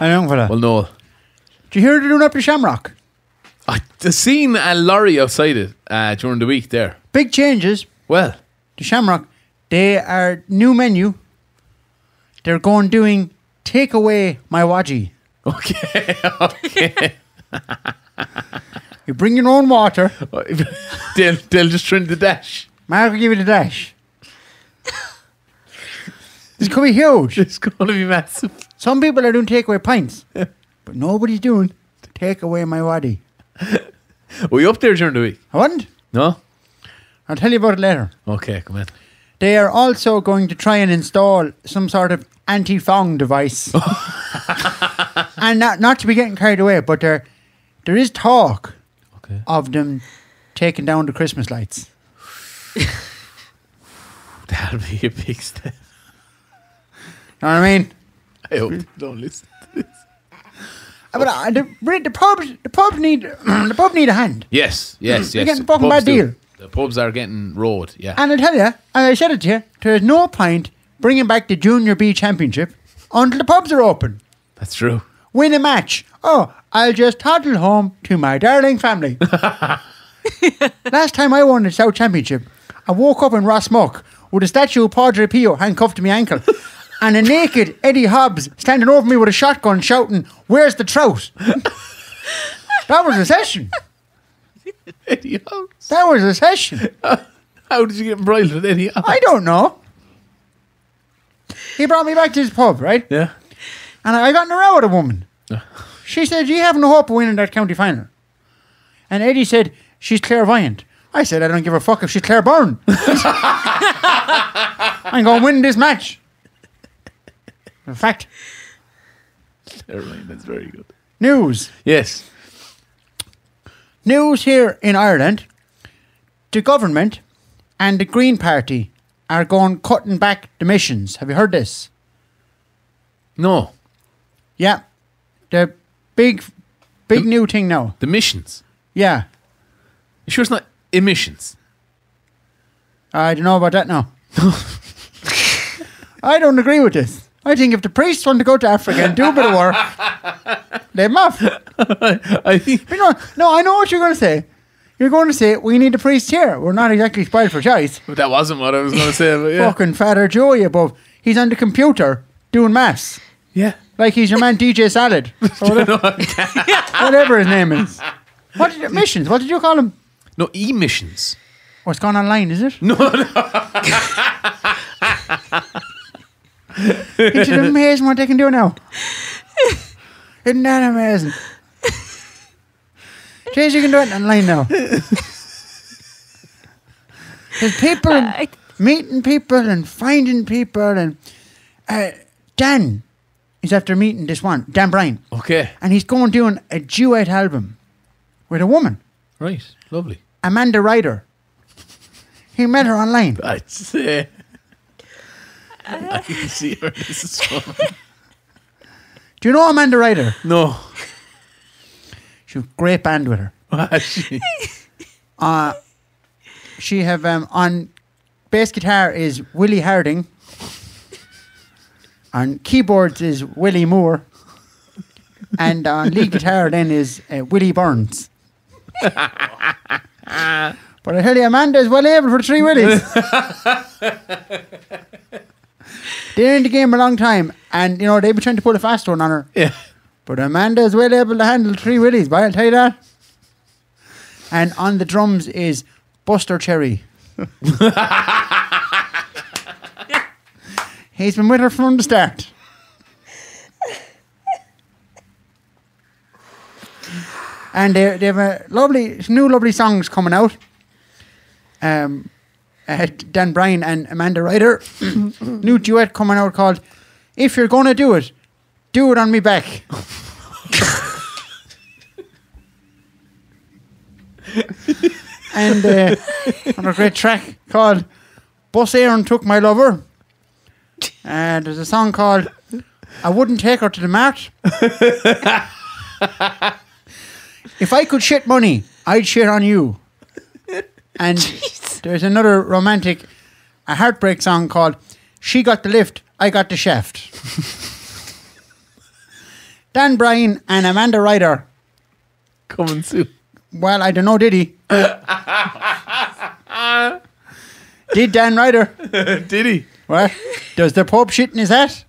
A young fella. Well, no. Do you hear they're doing up the Shamrock? I the seen a lorry outside it uh, during the week there. Big changes. Well, The Shamrock. They are new menu. They're going doing take away my wadgie. okay, okay. You bring your own water. they'll, they'll just trim the dash. Mark will give you the dash. It's gonna be huge. It's going to be massive. Some people are doing takeaway pints, but nobody's doing take away my waddy. Were you up there during the week? I wasn't. No? I'll tell you about it later. Okay, come in. They are also going to try and install some sort of anti-thong device. and not, not to be getting carried away, but there, there is talk Okay. of them taking down the Christmas lights. That'll be a big step. You know what I mean? I hope you don't listen to this. Uh, But uh, the, the pubs, the pubs need, the pub need a hand. Yes, yes, yes. You're getting fucking Pubs bad deal. The pubs are getting road, yeah. And I tell you, and I said it to you, there's no point bringing back the Junior B Championship until the pubs are open. That's true. Win a match. Oh, I'll just toddle home to my darling family. Last time I won the South Championship, I woke up in Rosmuc with a statue of Padre Pio handcuffed to my ankle and a naked Eddie Hobbs standing over me with a shotgun shouting, Where's the trout? that was a session. Eddie Hobbs. That was a session. How did you get embroiled with Eddie Hobbs? I don't know. He brought me back to his pub, right? Yeah. And I got in a row with a woman. Uh. She said, You have no hope of winning that county final. And Eddie said, She's clairvoyant. I said, I don't give a fuck if she's clairborn. I'm going to win this match. In fact, that's very good. news. Yes. News here in Ireland. The government and the Green Party are going cutting back the missions. Have you heard this? No. Yeah. The big, big new thing now. The missions. Yeah. You sure it's not emissions? I don't know about that now. I don't agree with this. I think if the priests want to go to Africa and do a bit of work, they off. I think. But no, no, I know what you're going to say. You're going to say, we need a priest here. We're not exactly spoiled for choice. But that wasn't what I was going to say. But yeah. Fucking Father Joey above. He's on the computer doing mass. Yeah. Like he's your man DJ Salad. Or whatever, whatever his name is. What did, missions? What did you call him? No, emissions. Oh, it's gone online, is it? No, no. It's amazing what they can do now. Isn't that amazing? Jeez, you can do it online now. There's people I- meeting people and finding people and uh, Dan is after meeting this one, Dan Bryan, Okay. and he's going doing a duet album with a woman, Right. Lovely. Amanda Ryder. He met her online. I'd say. I can see where this is from. Do you know Amanda Ryder? No. She was a great band with her. Actually. Uh, she have um, on bass guitar is Willie Harding. on keyboards is Willie Moore. And on lead guitar then is uh, Willie Burns. but I tell you, Amanda is well able for three Willies. They're in the game a long time, and you know they've been trying to put a fast one on her. yeah. But Amanda is well able to handle three Willies, but I'll tell you that. And on the drums is Buster Cherry. He's been with her from the start. And they, they have a lovely, new lovely songs coming out. Um, uh, Dan Bryan and Amanda Ryder. new duet coming out called If You're Gonna Do It, Do It On Me Back. and uh, on a great track called Bus Éireann Took My Lover. And there's a song called I Wouldn't Take Her to the Mart. if I could shit money, I'd shit on you. And there's another romantic, a heartbreak song called She Got the Lift, I Got the Shaft. Dan Bryan and Amanda Ryder. Coming soon. Well, I don't know, did he? did Dan Ryder? Did he? What? Does the Pope shit in his hat?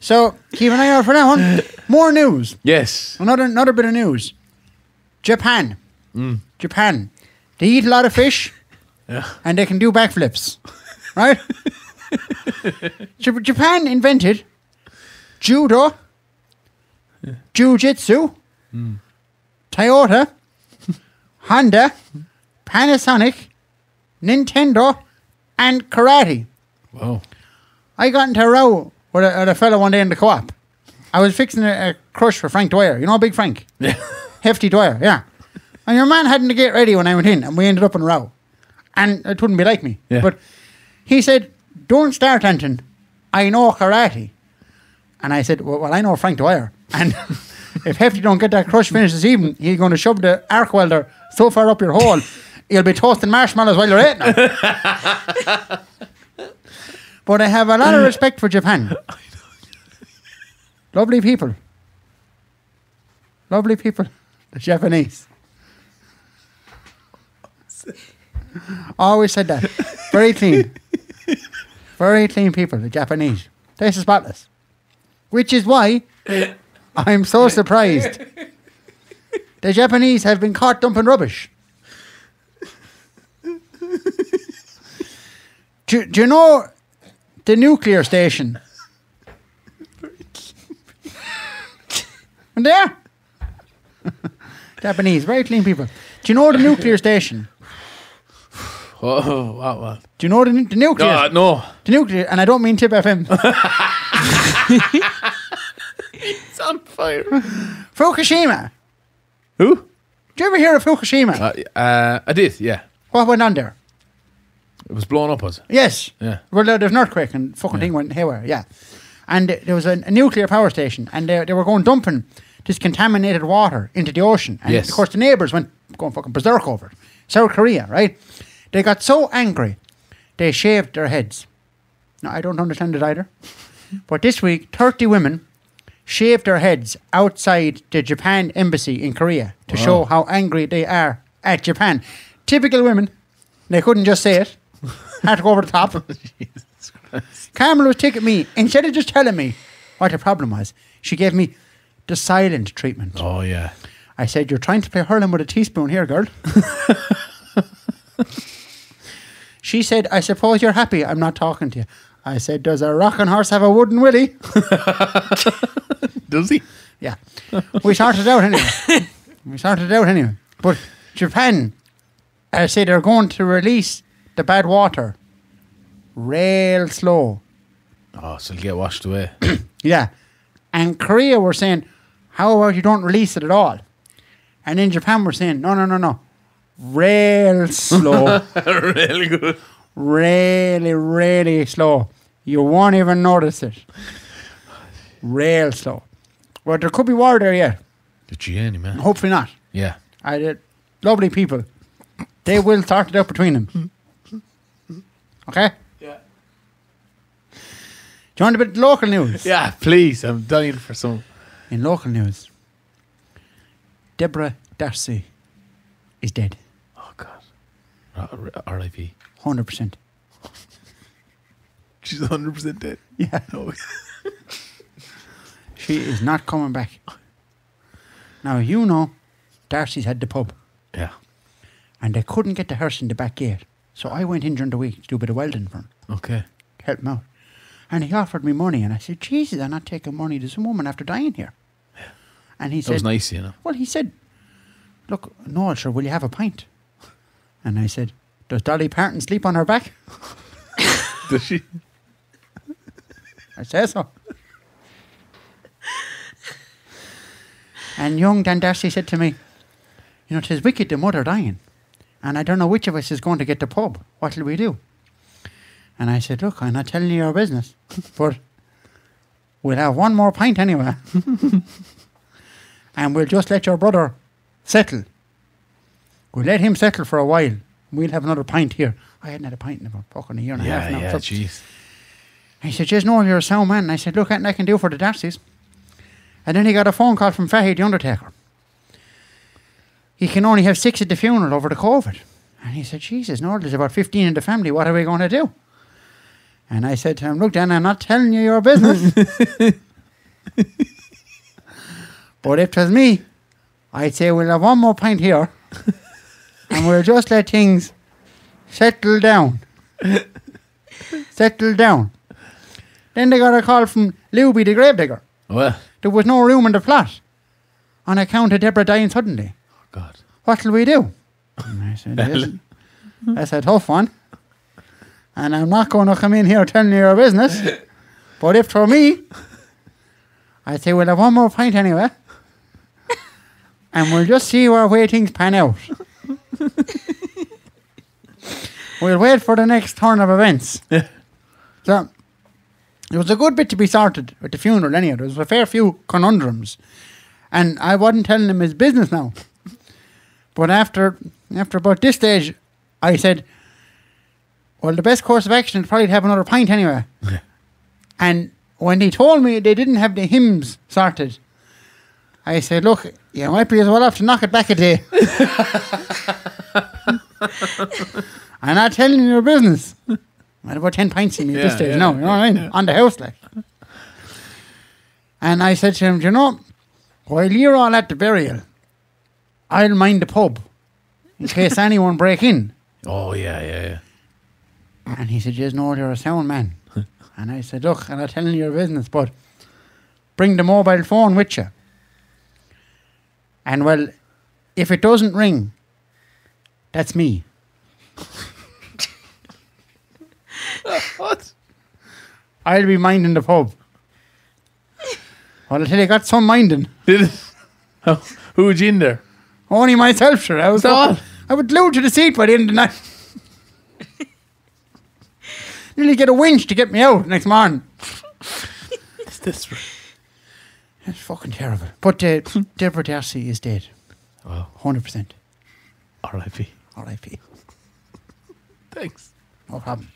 so keep an eye out for that one. More news. Yes. Another another bit of news. Japan. Japan. They eat a lot of fish Yeah. and they can do backflips. Right? Jap- Japan invented judo, jiu-jitsu, Toyota, Honda, Panasonic, Nintendo, and karate. Wow. I got into a row with a, with a fella one day in the co-op. I was fixing a, a crush for Frank Dwyer. You know Big Frank? Yeah. Hefty Dwyer, yeah. And your man hadn't to get ready when I went in, and we ended up in a row. And it wouldn't be like me. Yeah. But he said, Don't start, Anton. I know karate. And I said, Well, well I know Frank Dwyer. And if Hefty don't get that crush finished this evening, he's going to shove the arc welder so far up your hole, you'll be toasting marshmallows while you're eating them. but I have a lot of respect for Japan. Lovely people. Lovely people. The Japanese. Always said that. Very clean. Very clean people, the Japanese. Taste is spotless. Which is why I'm so surprised. The Japanese have been caught dumping rubbish. Do, do you know the nuclear station? And there. Japanese, very clean people. Do you know the nuclear station? Oh, wow, wow. Do you know the, the nuclear? Uh, no. The nuclear, and I don't mean Tipp FM. It's on fire. Fukushima. Who? Do you ever hear of Fukushima? Uh, uh, I did, yeah. what went on there? It was blown up, was it? Yes. Yeah. Well, there, was an earthquake and fucking thing went haywire. Yeah. And there was a, a nuclear power station, and they, they were going dumping this contaminated water into the ocean. And Yes. of course, the neighbors went going fucking berserk over it. South Korea, right? They got so angry, they shaved their heads. Now, I don't understand it either. But this week, 30 women shaved their heads outside the Japan embassy in Korea to Wow. show how angry they are at Japan. Typical women. They couldn't just say it. Had to go over the top. Carmel was taking me, instead of just telling me what the problem was, she gave me the silent treatment. Oh, yeah. I said, You're trying to play hurling with a teaspoon here, girl. She said, I suppose you're happy I'm not talking to you. I said, Does a rocking horse have a wooden willy? Does he? Yeah. We sorted it out anyway. we sorted it out anyway. But Japan, I say they're going to release the bad water real slow. Oh, so it'll get washed away. Yeah. And Korea were saying, how about you don't release it at all? And in Japan we're saying, no, no, no, no. Real slow. really good. really, really slow. You won't even notice it. Real slow. Well, there could be war there yet. The Gianni, man. Hopefully not. Yeah. I did. Lovely people. They will sort it out between them. Okay? Yeah. Do you want a bit of local news? Yeah, please. I'm dying for some. In local news, Deborah Darcy is dead. God. R- R- R.I.P. 100%. She's 100% dead. Yeah. Oh. She is not coming back. Now, you know, Darcy's had the pub, yeah. and they couldn't get the hearse in the back gate. So I went in during the week to do a bit of welding for him, Okay. help him out. And he offered me money, and I said, Jesus, I'm not taking money. There's a woman after dying here. And he That was nice, you know. Well, he said, Look, Noel, sure, will you have a pint? And I said, Does Dolly Parton sleep on her back? Does she? I say so. and young Dan Darcy said to me, You know, know, 'tis wicked the mother dying, and I don't know which of us is going to get the pub. What'll we do? And I said, Look, I'm not telling you your business, but we'll have one more pint anyway. and we'll just let your brother settle. We'll let him settle for a while. We'll have another pint here. I hadn't had a pint in about fucking a year and a half now. yeah, so- jeez. He said, just know you're a sound man. And I said, look, I can do for the Darcys. And then he got a phone call from Fahy, the Undertaker. He can only have six at the funeral over the COVID. And he said, Jesus, no, there's about 15 in the family. What are we going to do? And I said to him, look, Dan, I'm not telling you your business. but if it was me, I'd say we'll have one more pint here and we'll just let things settle down. settle down. Then they got a call from Luby the gravedigger. Well, There was no room in the flat on account of Deborah dying suddenly. oh God. What'll we do? And I said, "Listen, that's a tough one. And I'm not going to come in here telling you your business. But if for me, I'd say we'll have one more pint anyway. And we'll just see where way things pan out. we'll wait for the next turn of events. so, it was a good bit to be sorted at the funeral anyhow. There was a fair few conundrums. And I wasn't telling him his business now. But after after about this stage, I said, well, the best course of action is probably to have another pint anyway. and when he told me they didn't have the hymns sorted, I said, look, you might be as well off to knock it back a day. And I'm not telling you your business. I had about 10 pints in me at this Yeah, stage yeah, now, you know what I mean? On the house, like. And I said to him, "Do you know, while you're all at the burial, I'll mind the pub in case anyone break in. Oh yeah, yeah, yeah. And he said, Yes, no, you're a sound man. and I said, Look, I'm not telling you your business, but bring the mobile phone with you. And well, if it doesn't ring, that's me. What? I'll be minding the pub. Well, until I got some minding. Did it? Oh, who was you in there? Only myself, sure. I was on. I was glued to the seat by the end of the night. Nearly get a winch to get me out next morning. It's this. It's fucking terrible. But uh, Deborah Darcy is dead. Oh, 100%. R.I.P. R.I.P. Thanks. No problem.